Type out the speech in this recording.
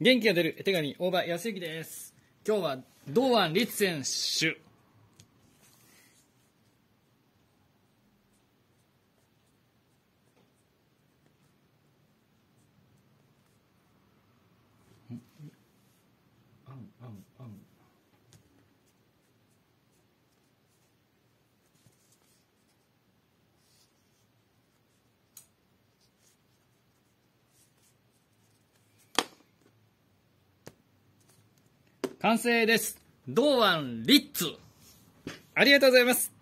元気が出る手紙大場康之です。今日は堂安律選手。完成です。堂安リッツありがとうございます。